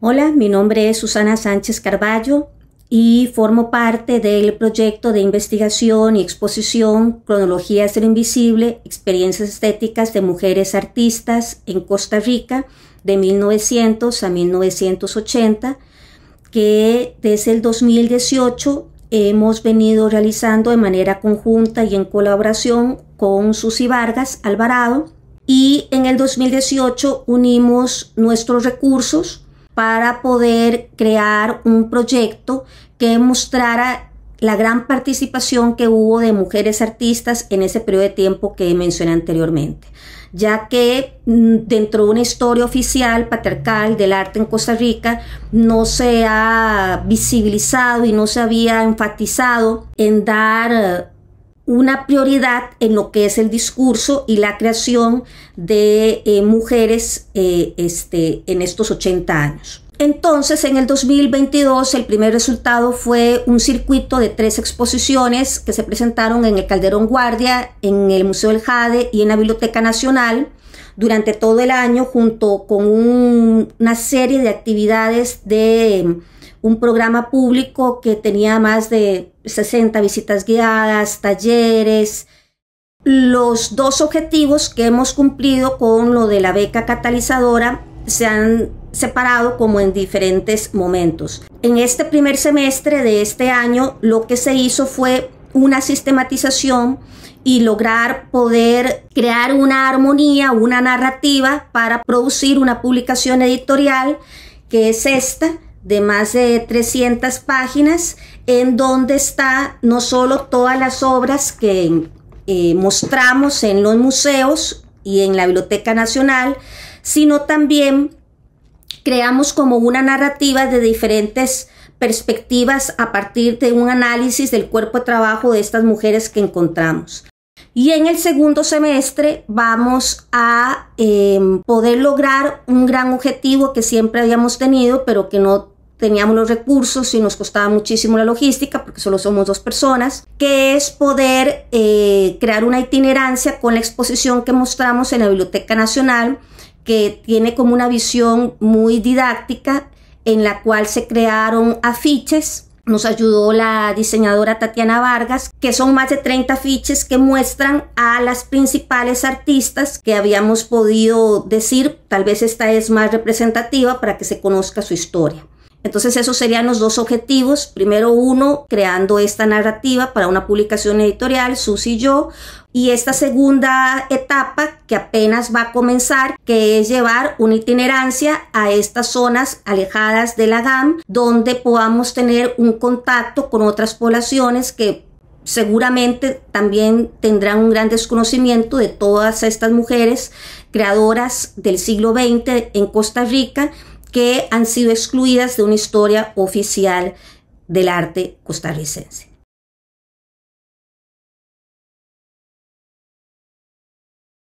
Hola, mi nombre es Susana Sánchez Carballo y formo parte del proyecto de investigación y exposición Cronologías de Invisible, experiencias estéticas de mujeres artistas en Costa Rica de 1900 a 1980, que desde el 2018 hemos venido realizando de manera conjunta y en colaboración con Susi Vargas Alvarado. Y en el 2018 unimos nuestros recursos para poder crear un proyecto que mostrara la gran participación que hubo de mujeres artistas en ese periodo de tiempo que mencioné anteriormente, ya que mm, dentro de una historia oficial patriarcal del arte en Costa Rica no se ha visibilizado y no se había enfatizado en dar eh, una prioridad en lo que es el discurso y la creación de eh, mujeres eh, este, en estos 80 años. Entonces, en el 2022, el primer resultado fue un circuito de tres exposiciones que se presentaron en el Calderón Guardia, en el Museo del Jade y en la Biblioteca Nacional durante todo el año, junto con una serie de actividades de un programa público que tenía más de 60 visitas guiadas, talleres. Los dos objetivos que hemos cumplido con lo de la beca catalizadora se han separado como en diferentes momentos. En este primer semestre de este año lo que se hizo fue una sistematización y lograr poder crear una armonía, una narrativa para producir una publicación editorial que es esta de más de 300 páginas en donde está no solo todas las obras que eh, mostramos en los museos y en la Biblioteca Nacional, sino también creamos como una narrativa de diferentes perspectivas a partir de un análisis del cuerpo de trabajo de estas mujeres que encontramos. Y en el segundo semestre vamos a em, poder lograr un gran objetivo que siempre habíamos tenido, pero que no teníamos los recursos y nos costaba muchísimo la logística porque solo somos dos personas, que es poder eh, crear una itinerancia con la exposición que mostramos en la Biblioteca Nacional que tiene como una visión muy didáctica en la cual se crearon afiches. Nos ayudó la diseñadora Tatiana Vargas, que son más de 30 afiches que muestran a las principales artistas que habíamos podido decir, tal vez esta es más representativa para que se conozca su historia. Entonces esos serían los dos objetivos. Primero uno, creando esta narrativa para una publicación editorial, Susi y yo. Y esta segunda etapa que apenas va a comenzar, que es llevar una itinerancia a estas zonas alejadas de la GAM, donde podamos tener un contacto con otras poblaciones que seguramente también tendrán un gran desconocimiento de todas estas mujeres creadoras del siglo XX en Costa Rica que han sido excluidas de una historia oficial del arte costarricense.